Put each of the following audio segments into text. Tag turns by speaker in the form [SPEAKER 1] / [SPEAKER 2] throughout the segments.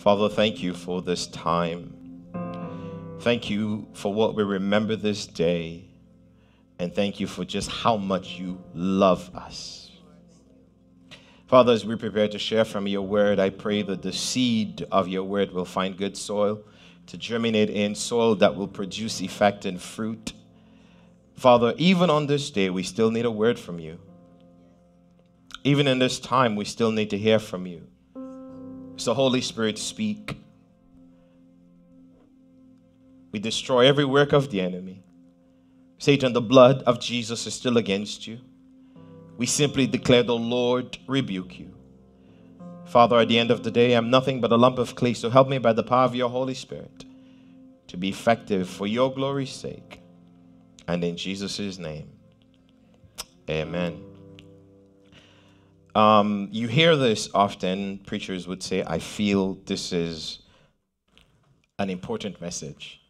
[SPEAKER 1] Father, thank you for this time. Thank you for what we remember this day. And thank you for just how much you love us. Father, as we prepare to share from your word, I pray that the seed of your word will find good soil to germinate in, soil that will produce effect and fruit. Father, even on this day, we still need a word from you. Even in this time, we still need to hear from you. So, Holy Spirit, speak. We destroy every work of the enemy. Satan, the blood of Jesus is still against you. We simply declare the Lord rebuke you. Father, at the end of the day, I'm nothing but a lump of clay, so help me by the power of your Holy Spirit to be effective for your glory's sake. And in Jesus' name, amen. Um, you hear this often. Preachers would say, I feel this is an important message.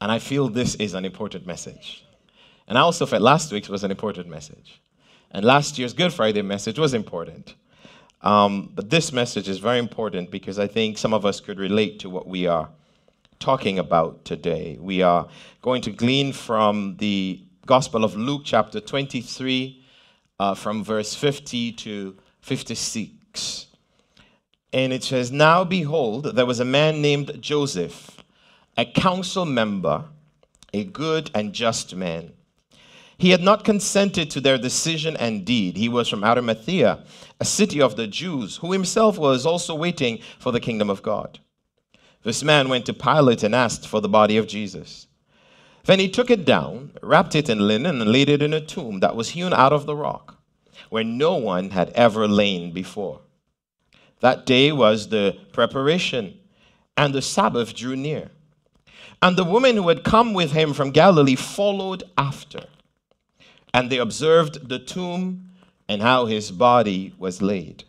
[SPEAKER 1] And I feel this is an important message. And I also felt last week's was an important message. And last year's Good Friday message was important. Um, but this message is very important because I think some of us could relate to what we are talking about today. We are going to glean from the Gospel of Luke, chapter 23, uh, from verse 50 to 56. And it says, Now behold, there was a man named Joseph, a council member, a good and just man. He had not consented to their decision and deed. He was from Arimathea, a city of the Jews, who himself was also waiting for the kingdom of God. This man went to Pilate and asked for the body of Jesus. Then he took it down, wrapped it in linen, and laid it in a tomb that was hewn out of the rock, where no one had ever lain before. That day was the preparation, and the Sabbath drew near. And the woman who had come with him from Galilee followed after. And they observed the tomb and how his body was laid.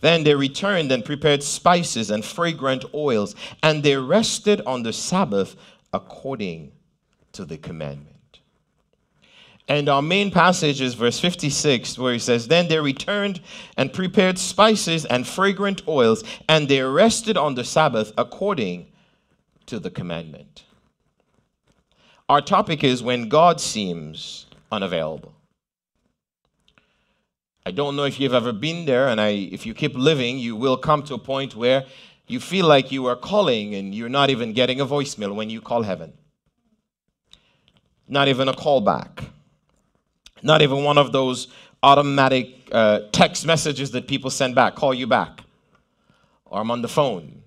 [SPEAKER 1] Then they returned and prepared spices and fragrant oils, and they rested on the Sabbath according to the commandment. And our main passage is verse 56, where he says, Then they returned and prepared spices and fragrant oils, and they rested on the Sabbath according to the commandment. Our topic is when God seems unavailable. I don't know if you've ever been there, and I, if you keep living, you will come to a point where you feel like you are calling and you're not even getting a voicemail when you call heaven. Not even a callback. Not even one of those automatic uh, text messages that people send back, call you back, or I'm on the phone.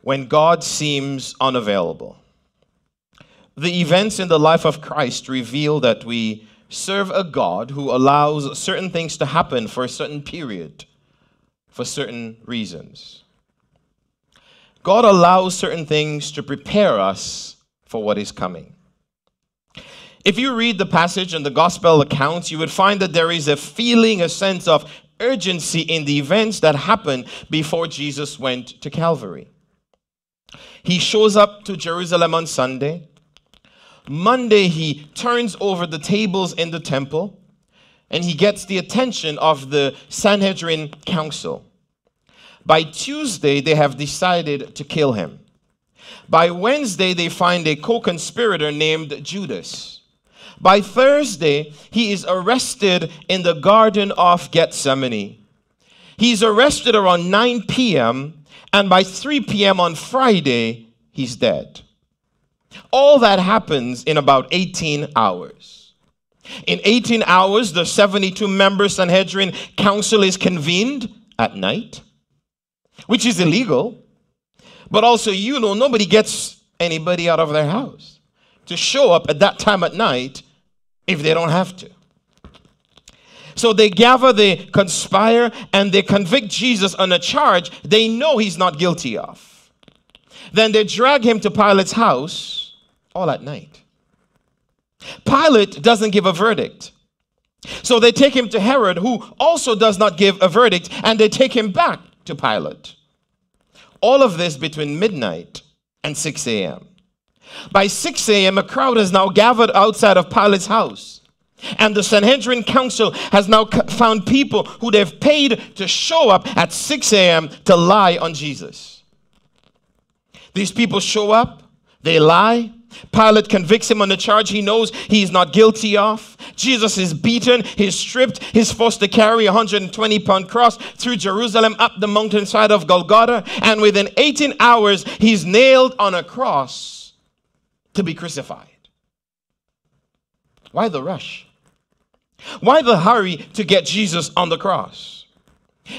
[SPEAKER 1] When God seems unavailable. The events in the life of Christ reveal that we serve a God who allows certain things to happen for a certain period, for certain reasons. God allows certain things to prepare us for what is coming. If you read the passage and the gospel accounts, you would find that there is a feeling, a sense of urgency in the events that happened before Jesus went to Calvary. He shows up to Jerusalem on Sunday. Monday, he turns over the tables in the temple and he gets the attention of the Sanhedrin council. By Tuesday, they have decided to kill him. By Wednesday, they find a co conspirator named Judas. By Thursday, he is arrested in the Garden of Gethsemane. He's arrested around 9 p.m., and by 3 p.m. on Friday, he's dead. All that happens in about 18 hours. In 18 hours, the 72 member Sanhedrin council is convened at night, which is illegal. But also, you know, nobody gets anybody out of their house to show up at that time at night if they don't have to. So they gather, they conspire, and they convict Jesus on a charge they know he's not guilty of. Then they drag him to Pilate's house all at night. Pilate doesn't give a verdict. So they take him to Herod, who also does not give a verdict, and they take him back to Pilate. All of this between midnight and 6 a.m. By 6 a.m., a crowd has now gathered outside of Pilate's house. And the Sanhedrin Council has now found people who they've paid to show up at 6 a.m. to lie on Jesus. These people show up, they lie. Pilate convicts him on the charge he knows he's not guilty of. Jesus is beaten, he's stripped, he's forced to carry a 120 pound cross through Jerusalem up the mountainside of Golgotha, and within 18 hours, he's nailed on a cross to be crucified. Why the rush? Why the hurry to get Jesus on the cross?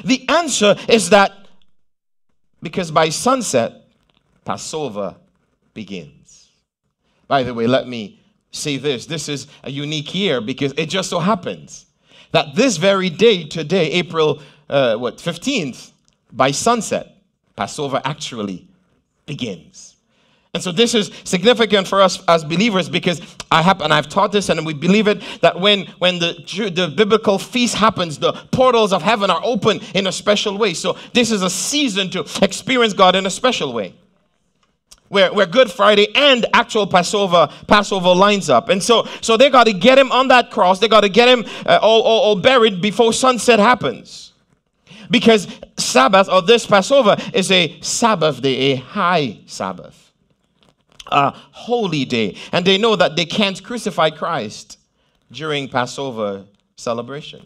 [SPEAKER 1] The answer is that because by sunset, Passover begins. By the way, let me say this this is a unique year because it just so happens that this very day, today, April uh, what 15th, by sunset, Passover actually begins. And so this is significant for us as believers because I have, and I've taught this, and we believe it that when when the the biblical feast happens, the portals of heaven are open in a special way. So this is a season to experience God in a special way. Where, where Good Friday and actual Passover Passover lines up, and so so they got to get him on that cross. They got to get him uh, all, all, all buried before sunset happens, because Sabbath or this Passover is a Sabbath day, a high Sabbath a holy day. And they know that they can't crucify Christ during Passover celebration.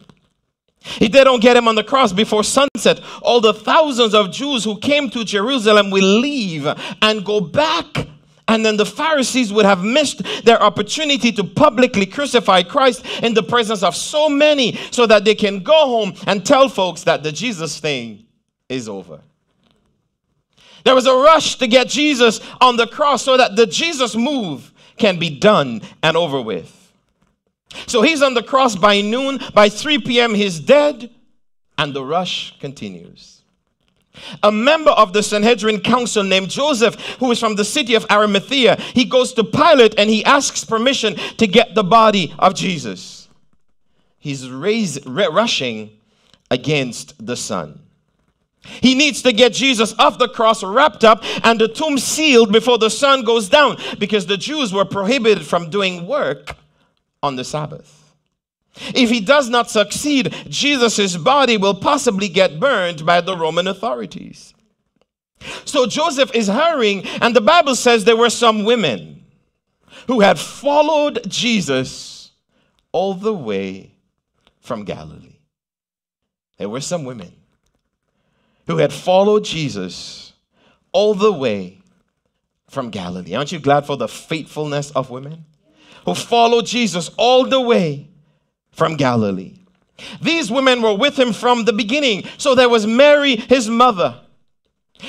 [SPEAKER 1] If they don't get him on the cross before sunset, all the thousands of Jews who came to Jerusalem will leave and go back. And then the Pharisees would have missed their opportunity to publicly crucify Christ in the presence of so many so that they can go home and tell folks that the Jesus thing is over. There was a rush to get Jesus on the cross so that the Jesus move can be done and over with. So he's on the cross by noon. By 3 p.m., he's dead, and the rush continues. A member of the Sanhedrin council named Joseph, who is from the city of Arimathea, he goes to Pilate and he asks permission to get the body of Jesus. He's raised, rushing against the sun. He needs to get Jesus off the cross, wrapped up, and the tomb sealed before the sun goes down because the Jews were prohibited from doing work on the Sabbath. If he does not succeed, Jesus' body will possibly get burned by the Roman authorities. So Joseph is hurrying, and the Bible says there were some women who had followed Jesus all the way from Galilee. There were some women who had followed Jesus all the way from Galilee. Aren't you glad for the faithfulness of women who followed Jesus all the way from Galilee? These women were with him from the beginning. So there was Mary, his mother.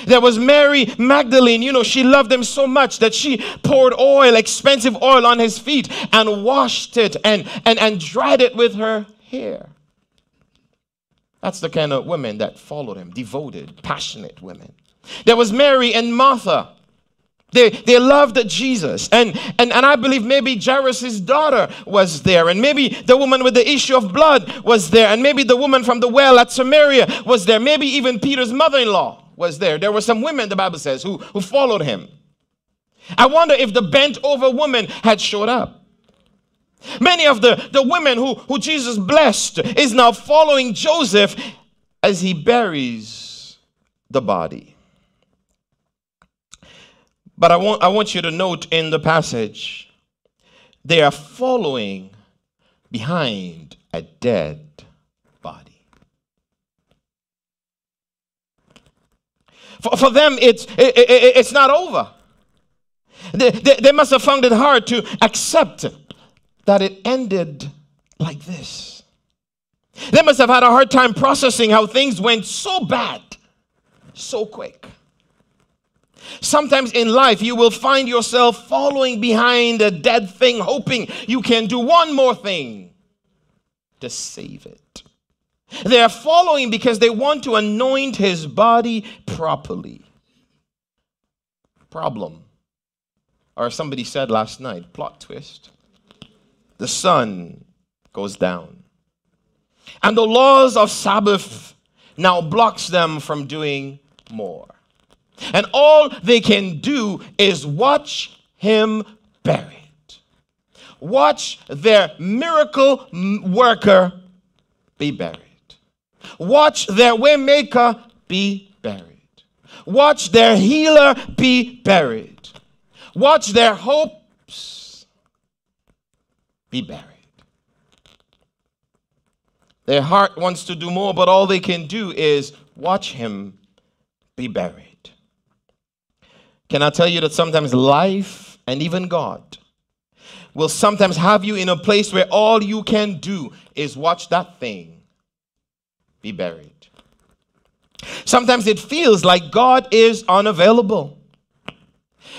[SPEAKER 1] There was Mary Magdalene. You know, she loved him so much that she poured oil, expensive oil, on his feet and washed it and, and, and dried it with her hair. That's the kind of women that followed him, devoted, passionate women. There was Mary and Martha. They, they loved Jesus. And, and, and I believe maybe Jairus' daughter was there. And maybe the woman with the issue of blood was there. And maybe the woman from the well at Samaria was there. Maybe even Peter's mother in law was there. There were some women, the Bible says, who, who followed him. I wonder if the bent over woman had showed up. Many of the, the women who, who Jesus blessed is now following Joseph as he buries the body. But I want, I want you to note in the passage, they are following behind a dead body. For, for them, it's, it, it, it's not over. They, they, they must have found it hard to accept that it ended like this. They must have had a hard time processing how things went so bad so quick. Sometimes in life, you will find yourself following behind a dead thing, hoping you can do one more thing to save it. They are following because they want to anoint his body properly. Problem. Or somebody said last night, plot twist the sun goes down. And the laws of Sabbath now blocks them from doing more. And all they can do is watch him buried. Watch their miracle worker be buried. Watch their waymaker be buried. Watch their healer be buried. Watch their hopes be buried. Their heart wants to do more, but all they can do is watch him be buried. Can I tell you that sometimes life and even God will sometimes have you in a place where all you can do is watch that thing be buried. Sometimes it feels like God is unavailable.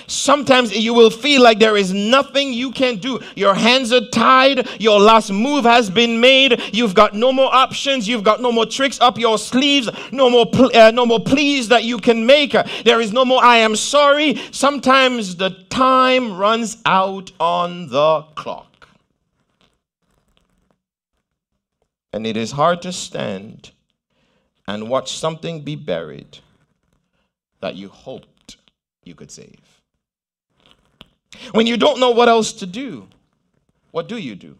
[SPEAKER 1] Sometimes you will feel like there is nothing you can do. Your hands are tied. Your last move has been made. You've got no more options. You've got no more tricks up your sleeves. No more, uh, no more pleas that you can make. There is no more I am sorry. Sometimes the time runs out on the clock. And it is hard to stand and watch something be buried that you hoped you could save. When you don't know what else to do, what do you do?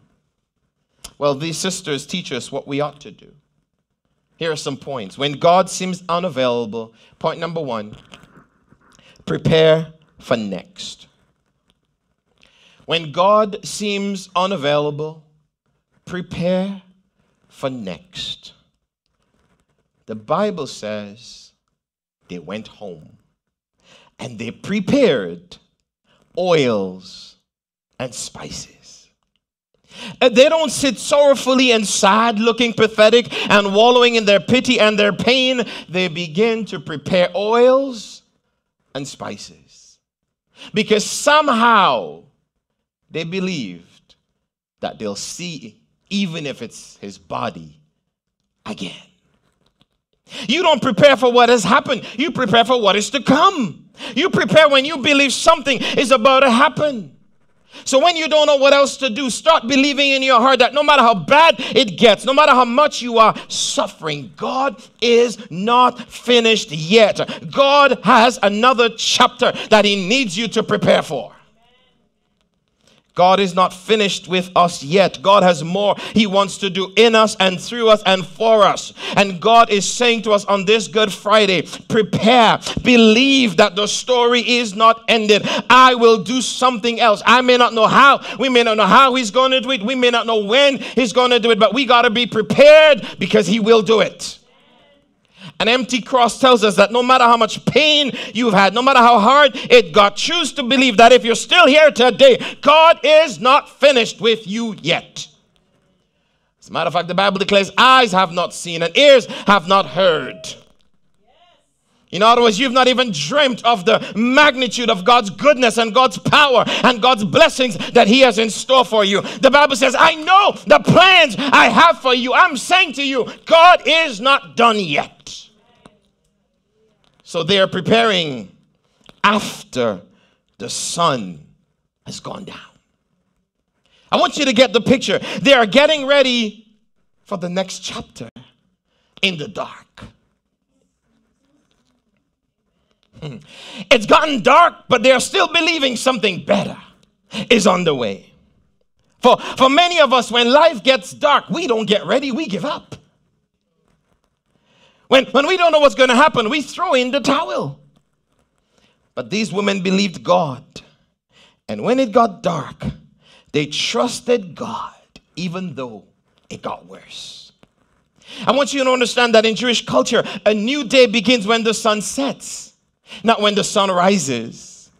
[SPEAKER 1] Well, these sisters teach us what we ought to do. Here are some points. When God seems unavailable, point number one prepare for next. When God seems unavailable, prepare for next. The Bible says they went home and they prepared oils and spices. And they don't sit sorrowfully and sad, looking pathetic and wallowing in their pity and their pain. They begin to prepare oils and spices. Because somehow they believed that they'll see, even if it's his body, again. You don't prepare for what has happened, you prepare for what is to come. You prepare when you believe something is about to happen. So when you don't know what else to do, start believing in your heart that no matter how bad it gets, no matter how much you are suffering, God is not finished yet. God has another chapter that He needs you to prepare for. God is not finished with us yet. God has more He wants to do in us and through us and for us. And God is saying to us on this Good Friday prepare, believe that the story is not ended. I will do something else. I may not know how. We may not know how He's going to do it. We may not know when He's going to do it, but we got to be prepared because He will do it. An empty cross tells us that no matter how much pain you've had, no matter how hard it got, choose to believe that if you're still here today, God is not finished with you yet. As a matter of fact, the Bible declares, eyes have not seen and ears have not heard. In other words, you've not even dreamt of the magnitude of God's goodness and God's power and God's blessings that He has in store for you. The Bible says, I know the plans I have for you. I'm saying to you, God is not done yet. So they are preparing after the sun has gone down. I want you to get the picture. They are getting ready for the next chapter in the dark. Hmm. It's gotten dark, but they're still believing something better is on the way. For, for many of us, when life gets dark, we don't get ready, we give up. When, when we don't know what's going to happen, we throw in the towel. But these women believed God. And when it got dark, they trusted God, even though it got worse. I want you to understand that in Jewish culture, a new day begins when the sun sets, not when the sun rises.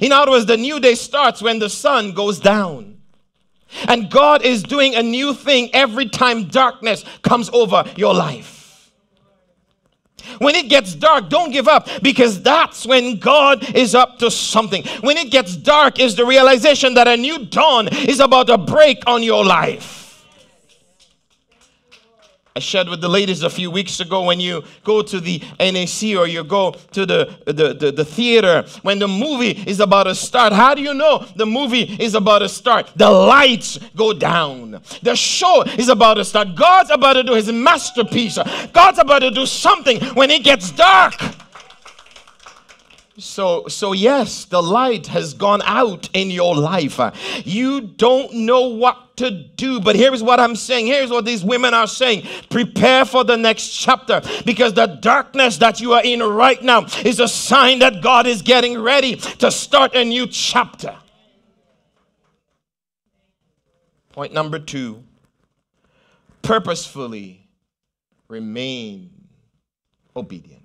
[SPEAKER 1] In other words, the new day starts when the sun goes down. And God is doing a new thing every time darkness comes over your life. When it gets dark, don't give up because that's when God is up to something. When it gets dark, is the realization that a new dawn is about to break on your life. I shared with the ladies a few weeks ago when you go to the NAC or you go to the, the, the, the, theater, when the movie is about to start, how do you know the movie is about to start? The lights go down. The show is about to start. God's about to do his masterpiece. God's about to do something when it gets dark. So, so yes, the light has gone out in your life. You don't know what to do. But here's what I'm saying. Here's what these women are saying. Prepare for the next chapter because the darkness that you are in right now is a sign that God is getting ready to start a new chapter. Point number two purposefully remain obedient.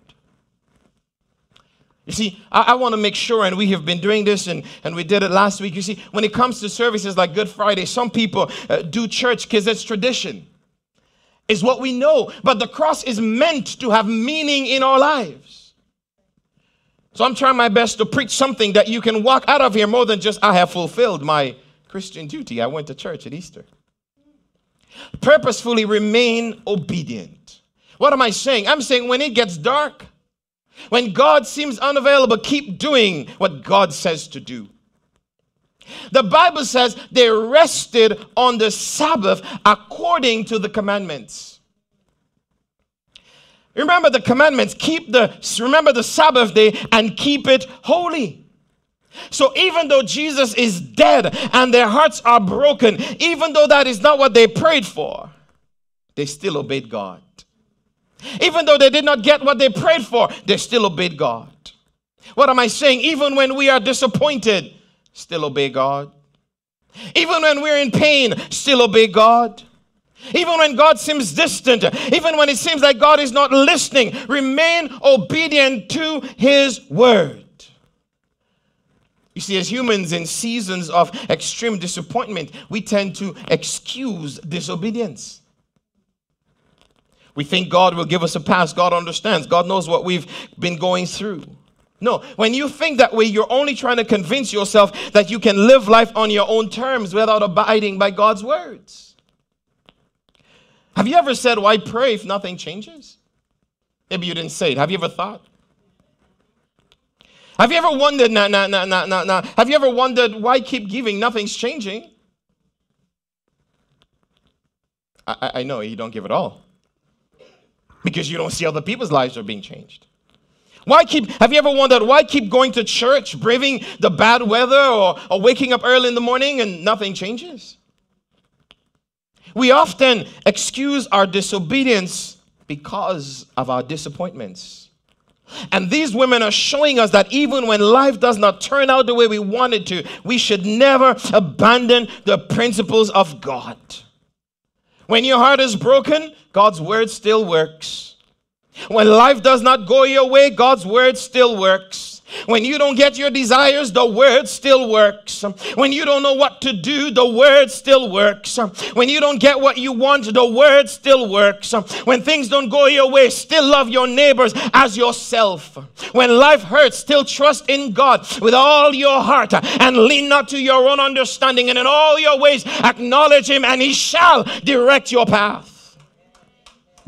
[SPEAKER 1] You see, I, I want to make sure, and we have been doing this, and, and we did it last week. You see, when it comes to services like Good Friday, some people uh, do church because it's tradition, is what we know. But the cross is meant to have meaning in our lives. So I'm trying my best to preach something that you can walk out of here more than just, I have fulfilled my Christian duty. I went to church at Easter. Purposefully remain obedient. What am I saying? I'm saying when it gets dark, when God seems unavailable, keep doing what God says to do. The Bible says they rested on the Sabbath according to the commandments. Remember the commandments, keep the remember the Sabbath day and keep it holy. So even though Jesus is dead and their hearts are broken, even though that is not what they prayed for, they still obeyed God. Even though they did not get what they prayed for, they still obeyed God. What am I saying? Even when we are disappointed, still obey God. Even when we're in pain, still obey God. Even when God seems distant, even when it seems like God is not listening, remain obedient to His word. You see, as humans in seasons of extreme disappointment, we tend to excuse disobedience. We think God will give us a pass. God understands. God knows what we've been going through. No, when you think that way, you're only trying to convince yourself that you can live life on your own terms without abiding by God's words. Have you ever said, Why pray if nothing changes? Maybe you didn't say it. Have you ever thought? Have you ever wondered, nah, nah, nah, nah, nah, nah. Have you ever wondered why keep giving? Nothing's changing. I, I know you don't give at all because you don't see other people's lives are being changed. Why keep, have you ever wondered why keep going to church, braving the bad weather, or, or waking up early in the morning and nothing changes? We often excuse our disobedience because of our disappointments. And these women are showing us that even when life does not turn out the way we want it to, we should never abandon the principles of God. When your heart is broken, God's word still works. When life does not go your way, God's word still works. When you don't get your desires, the word still works. When you don't know what to do, the word still works. When you don't get what you want, the word still works. When things don't go your way, still love your neighbors as yourself. When life hurts, still trust in God with all your heart and lean not to your own understanding. And in all your ways, acknowledge Him, and He shall direct your path.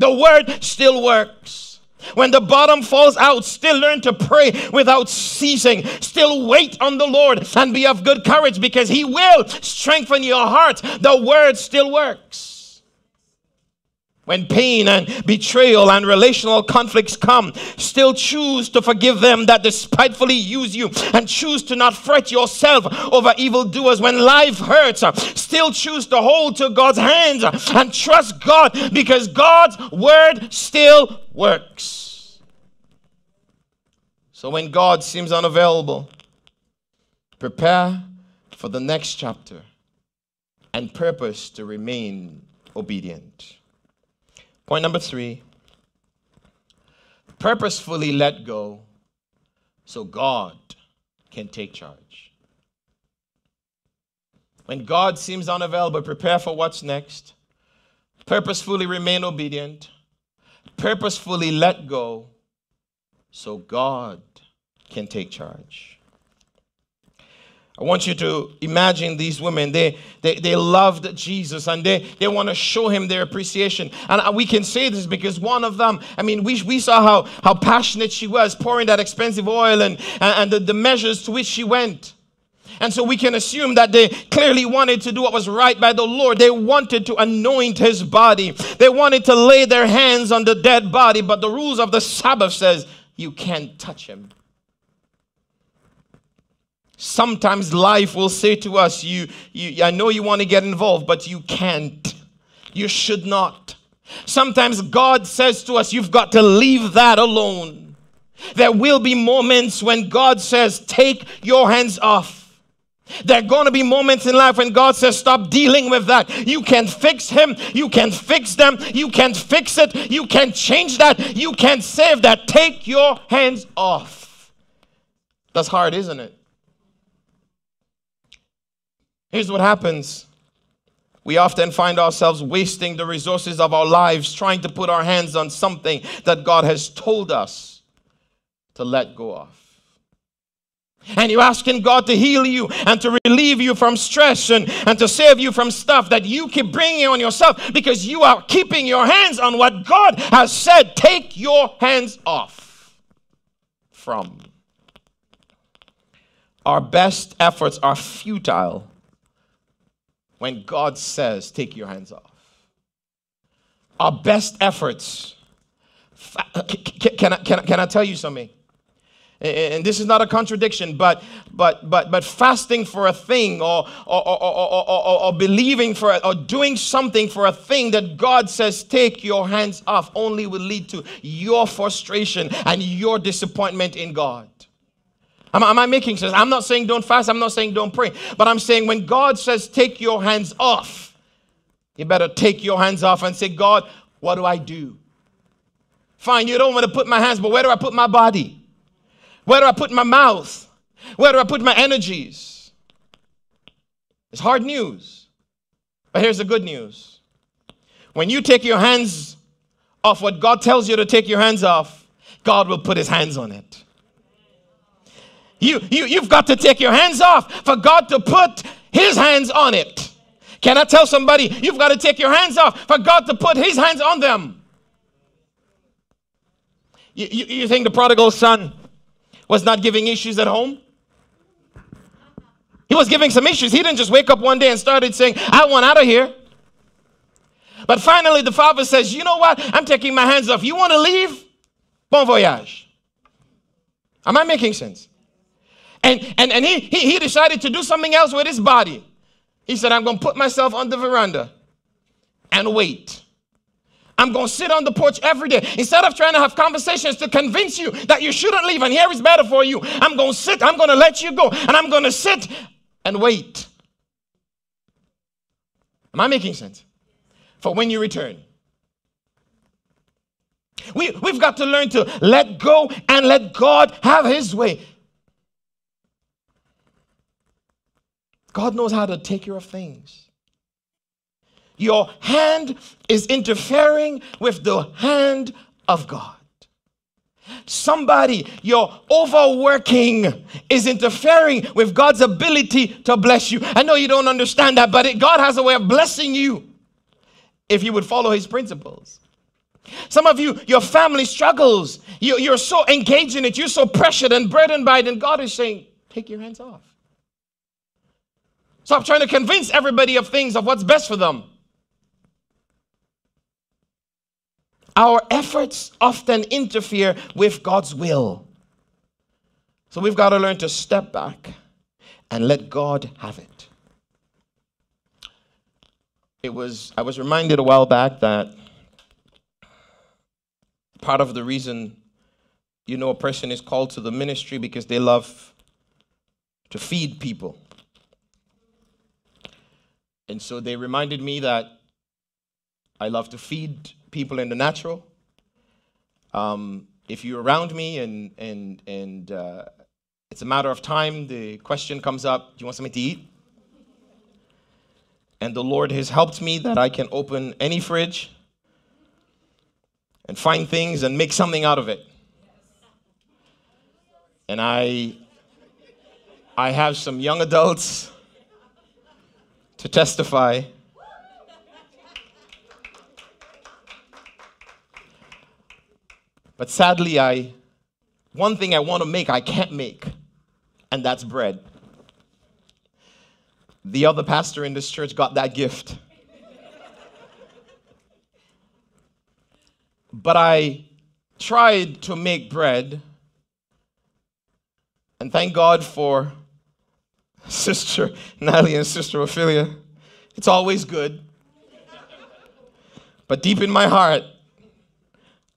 [SPEAKER 1] The word still works. When the bottom falls out, still learn to pray without ceasing. Still wait on the Lord and be of good courage because He will strengthen your heart. The word still works. When pain and betrayal and relational conflicts come, still choose to forgive them that despitefully use you and choose to not fret yourself over evildoers. When life hurts, still choose to hold to God's hands and trust God because God's word still works. So when God seems unavailable, prepare for the next chapter and purpose to remain obedient. Point number three purposefully let go so God can take charge. When God seems unavailable, prepare for what's next. Purposefully remain obedient. Purposefully let go so God can take charge. I want you to imagine these women. They, they, they loved Jesus and they, they want to show him their appreciation. And we can say this because one of them, I mean, we, we saw how, how passionate she was pouring that expensive oil and, and the, the measures to which she went. And so we can assume that they clearly wanted to do what was right by the Lord. They wanted to anoint his body. They wanted to lay their hands on the dead body, but the rules of the Sabbath says you can't touch him. Sometimes life will say to us, you, you, I know you want to get involved, but you can't. You should not. Sometimes God says to us, You've got to leave that alone. There will be moments when God says, Take your hands off. There are going to be moments in life when God says, Stop dealing with that. You can't fix him. You can't fix them. You can't fix it. You can't change that. You can't save that. Take your hands off. That's hard, isn't it? Here's what happens we often find ourselves wasting the resources of our lives trying to put our hands on something that God has told us to let go of. And you're asking God to heal you and to relieve you from stress and, and to save you from stuff that you keep bringing on yourself because you are keeping your hands on what God has said. Take your hands off from. Our best efforts are futile when God says, take your hands off. Our best efforts. Can I, can, I, can I tell you something? and this is not a contradiction but but but but fasting for a thing or or, or, or, or, or believing for it or doing something for a thing that god says take your hands off only will lead to your frustration and your disappointment in god Am, am I making sense? I'm not saying don't fast. I'm not saying don't pray. But I'm saying when God says take your hands off, you better take your hands off and say, God, what do I do? Fine, you don't want to put my hands, but where do I put my body? Where do I put my mouth? Where do I put my energies? It's hard news. But here's the good news. When you take your hands off what God tells you to take your hands off, God will put his hands on it. You, you, you've got to take your hands off for God to put His hands on it. Can I tell somebody, you've got to take your hands off for God to put His hands on them? You, you, you think the prodigal son was not giving issues at home? He was giving some issues. He didn't just wake up one day and started saying, I want out of here. But finally, the father says, You know what? I'm taking my hands off. You want to leave? Bon voyage. Am I making sense? And, and, and he, he, he decided to do something else with his body. He said, I'm going to put myself on the veranda and wait. I'm going to sit on the porch every day. Instead of trying to have conversations to convince you that you shouldn't leave and here is better for you, I'm going to sit, I'm going to let you go, and I'm going to sit and wait. Am I making sense? For when you return. We, we've got to learn to let go and let God have His way. God knows how to take care of things. Your hand is interfering with the hand of God. Somebody, your overworking is interfering with God's ability to bless you. I know you don't understand that, but it, God has a way of blessing you if you would follow His principles. Some of you, your family struggles. You, you're so engaged in it, you're so pressured and burdened by it, and God is saying, Take your hands off. Stop trying to convince everybody of things of what's best for them. Our efforts often interfere with God's will. So we've got to learn to step back and let God have it. It was I was reminded a while back that part of the reason you know a person is called to the ministry because they love to feed people. And so they reminded me that I love to feed people in the natural. Um, if you're around me and, and, and uh, it's a matter of time, the question comes up Do you want something to eat? And the Lord has helped me that I can open any fridge and find things and make something out of it. And I, I have some young adults to testify. But sadly, I one thing I want to make I can't make, and that's bread. The other pastor in this church got that gift. but I tried to make bread, and thank God for Sister Natalie and Sister Ophelia, it's always good. But deep in my heart,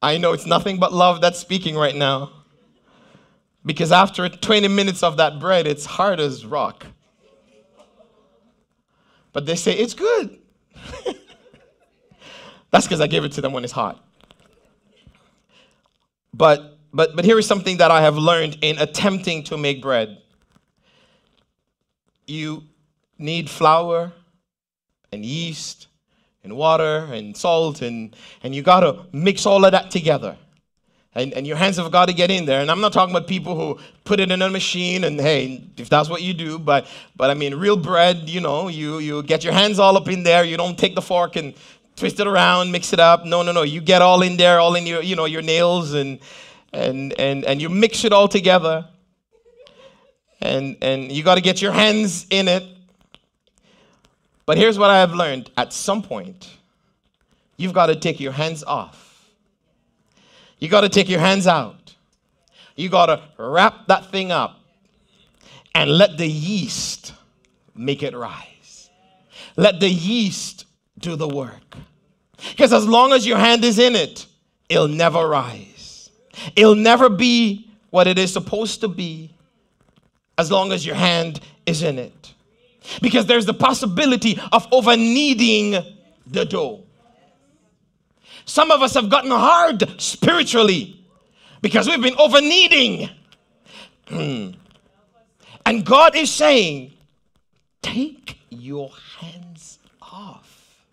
[SPEAKER 1] I know it's nothing but love that's speaking right now. Because after 20 minutes of that bread, it's hard as rock. But they say, it's good. That's because I gave it to them when it's hot. But, but, but here is something that I have learned in attempting to make bread. You need flour and yeast and water and salt, and, and you got to mix all of that together and, and your hands have got to get in there. And I'm not talking about people who put it in a machine and hey, if that's what you do, but but I mean real bread, you know, you you get your hands all up in there. You don't take the fork and twist it around, mix it up. No, no, no. You get all in there, all in your you know your nails and and and and you mix it all together. And and you got to get your hands in it. But here's what I have learned: at some point, you've got to take your hands off you got to take your hands out. You got to wrap that thing up and let the yeast make it rise. Let the yeast do the work. Because as long as your hand is in it, it'll never rise. It'll never be what it is supposed to be as long as your hand is in it. Because there's the possibility of over kneading the dough. Some of us have gotten hard spiritually because we've been over kneading. Hmm. and God is saying, take your hands off.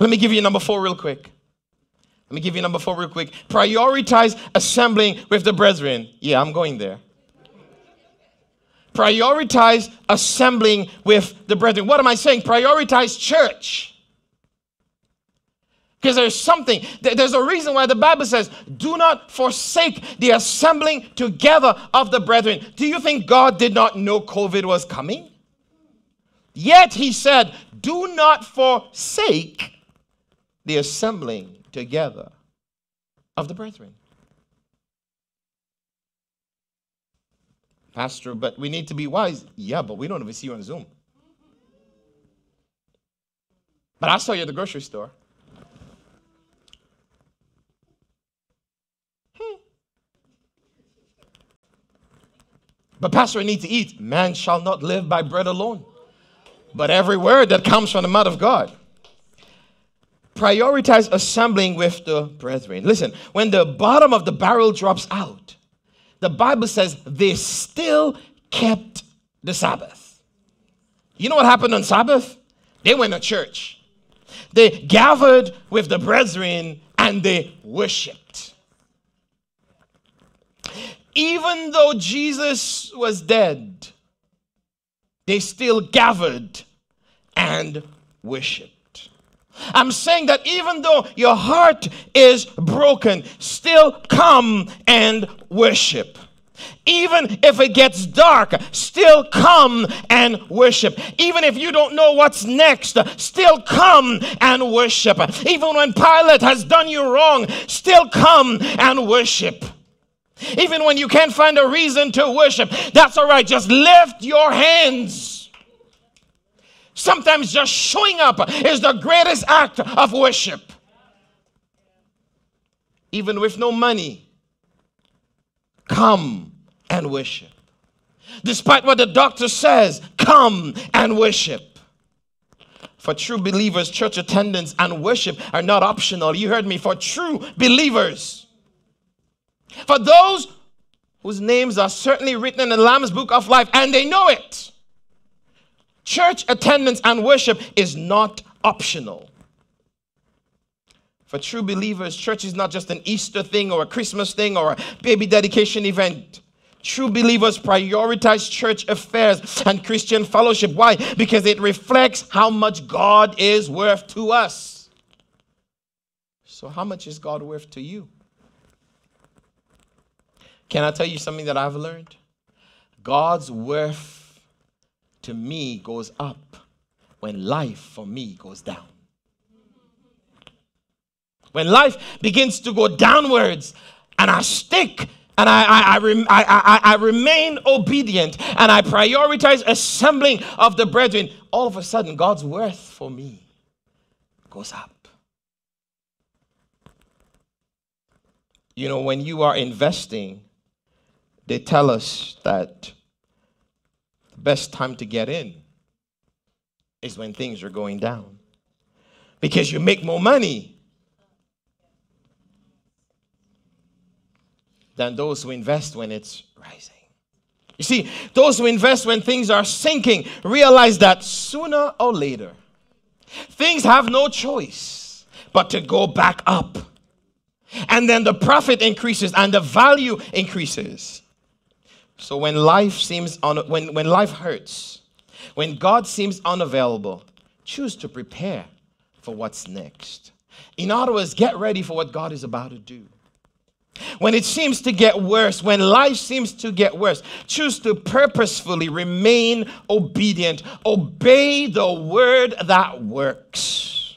[SPEAKER 1] Let me give you number four real quick. Let me give you number four real quick. Prioritize assembling with the brethren. Yeah, I'm going there. Prioritize assembling with the brethren. What am I saying? Prioritize church. Because there's something, there's a reason why the Bible says, do not forsake the assembling together of the brethren. Do you think God did not know COVID was coming? Yet he said, do not forsake the assembling together of the brethren. Pastor, but we need to be wise. Yeah, but we don't even see you on Zoom. But I saw you at the grocery store. Hmm. But, Pastor, I need to eat. Man shall not live by bread alone, but every word that comes from the mouth of God. Prioritize assembling with the brethren. Listen, when the bottom of the barrel drops out, the Bible says they still kept the Sabbath. You know what happened on Sabbath? They went to church. They gathered with the brethren and they worshiped even though Jesus was dead, they still gathered and worshiped. I'm saying that even though your heart is broken, still come and worship. Even if it gets dark, still come and worship. Even if you don't know what's next, still come and worship. Even when Pilate has done you wrong, still come and worship. Even when you can't find a reason to worship, that's all right. Just lift your hands. Sometimes just showing up is the greatest act of worship. Even with no money, come and worship. Despite what the doctor says, come and worship. For true believers, church attendance and worship are not optional. You heard me. For true believers, for those whose names are certainly written in the Lamb's book of life and they know it, church attendance and worship is not optional. For true believers, church is not just an Easter thing or a Christmas thing or a baby dedication event. True believers prioritize church affairs and Christian fellowship. Why? Because it reflects how much God is worth to us. So, how much is God worth to you? Can I tell you something that I've learned? God's worth to me goes up when life for me goes down. When life begins to go downwards and I stick and I, I, I, I, remain obedient and I prioritize assembling of the brethren, all of a sudden God's worth for me goes up. You know, when you are investing, they tell us that best time to get in is when things are going down because you make more money than those who invest when it's rising. You see, those who invest when things are sinking realize that sooner or later, things have no choice but to go back up. And then the profit increases and the value increases. So when life seems un- when, when life hurts, when God seems unavailable, choose to prepare for what's next. In other words, get ready for what God is about to do. When it seems to get worse, when life seems to get worse, choose to purposefully remain obedient. Obey the word that works.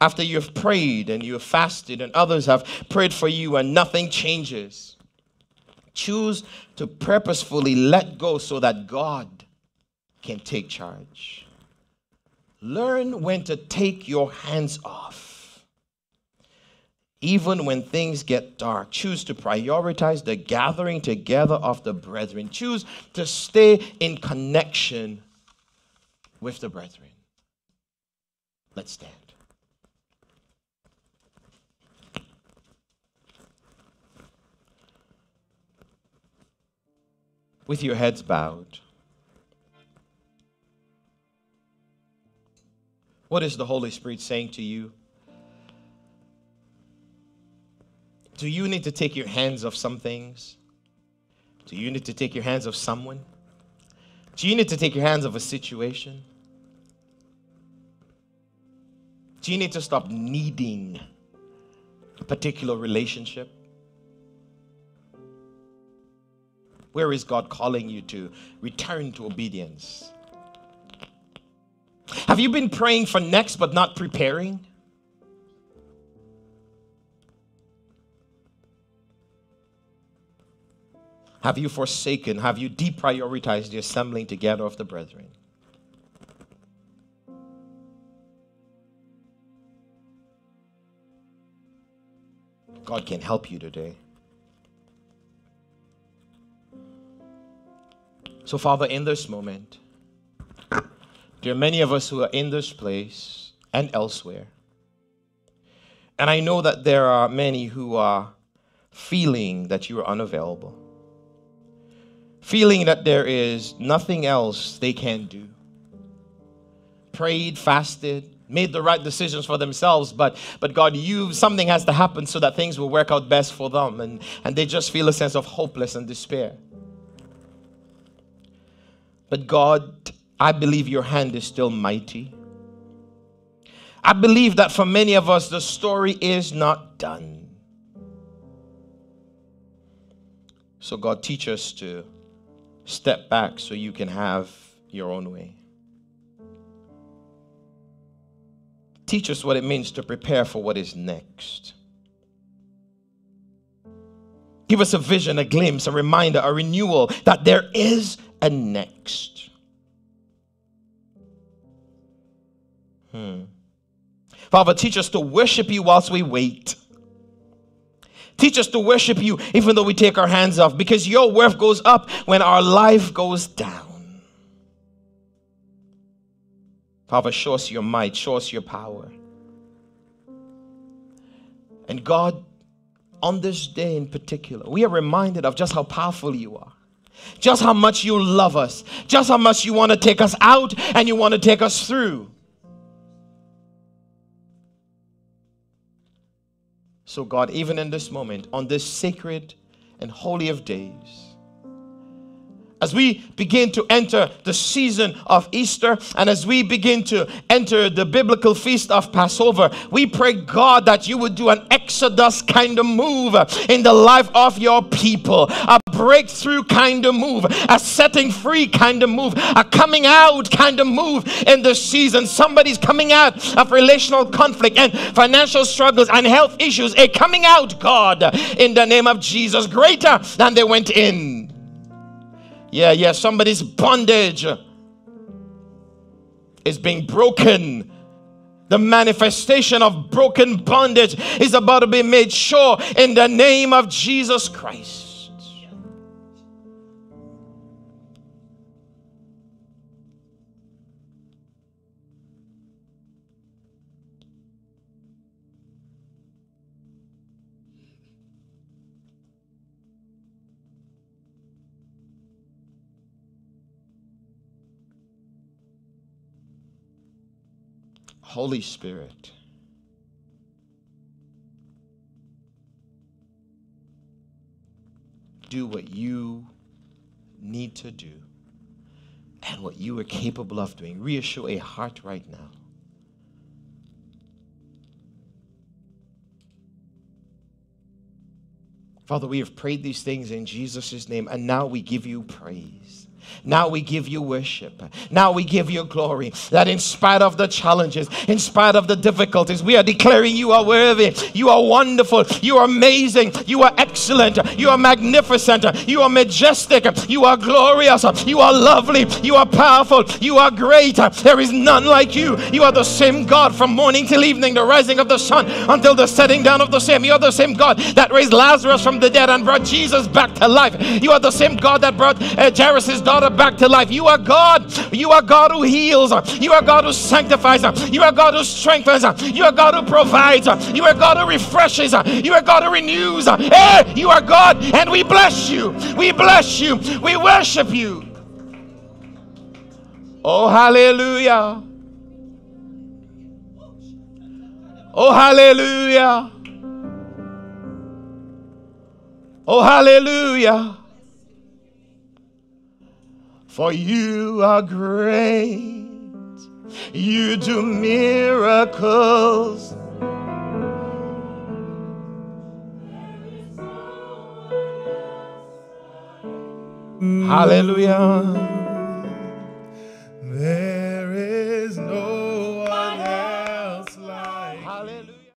[SPEAKER 1] After you've prayed and you've fasted and others have prayed for you and nothing changes, choose to purposefully let go so that God can take charge. Learn when to take your hands off even when things get dark. Choose to prioritize the gathering together of the brethren. Choose to stay in connection with the brethren. Let's stand. With your heads bowed. What is the Holy Spirit saying to you? Do you need to take your hands off some things? Do you need to take your hands off someone? Do you need to take your hands off a situation? Do you need to stop needing a particular relationship? Where is God calling you to return to obedience? Have you been praying for next but not preparing? Have you forsaken? Have you deprioritized the assembling together of the brethren? God can help you today. So, Father, in this moment, there are many of us who are in this place and elsewhere. And I know that there are many who are feeling that you are unavailable feeling that there is nothing else they can do. Prayed, fasted, made the right decisions for themselves, but but God, you something has to happen so that things will work out best for them, and, and they just feel a sense of hopeless and despair. But God, I believe your hand is still mighty. I believe that for many of us, the story is not done. So, God, teach us to step back so you can have your own way. Teach us what it means to prepare for what is next. Give us a vision, a glimpse, a reminder, a renewal that there is a next. Hmm. Father, teach us to worship you whilst we wait. Teach us to worship you even though we take our hands off because your worth goes up when our life goes down. Father, show us your might, show us your power. And God, on this day in particular, we are reminded of just how powerful you are, just how much you love us, just how much you want to take us out and you want to take us through. So, God, even in this moment, on this sacred and holy of days, as we begin to enter the season of Easter and as we begin to enter the biblical feast of Passover, we pray, God, that you would do an exodus kind of move in the life of your people, a breakthrough kind of move, a setting free kind of move, a coming out kind of move in the season. Somebody's coming out of relational conflict and financial struggles and health issues, a coming out, God, in the name of Jesus, greater than they went in. Yeah, yeah, somebody's bondage is being broken. The manifestation of broken bondage is about to be made sure in the name of Jesus Christ. Holy Spirit. Do what you need to do and what you are capable of doing. Reassure a heart right now. Father, we have prayed these things in Jesus' name, and now we give you praise. Now we give you worship. Now we give you glory. That in spite of the challenges, in spite of the difficulties, we are declaring you are worthy. You are wonderful. You are amazing. You are excellent. You are magnificent. You are majestic. You are glorious. You are lovely. You are powerful. You are great. There is none like you. You are the same God from morning till evening, the rising of the sun until the setting down of the same. You are the same God that raised Lazarus from the dead and brought Jesus back to life. You are the same God that brought uh, Jairus' daughter back to life. You are God. You are God who heals. You are God who sanctifies. You are God who strengthens. You are God who provides. You are God who refreshes. You are God who renews. Hey, you are God, and we bless you. We bless you. We worship you. Oh, hallelujah. Oh, hallelujah. Oh, hallelujah for you are great. You do miracles. Hallelujah. There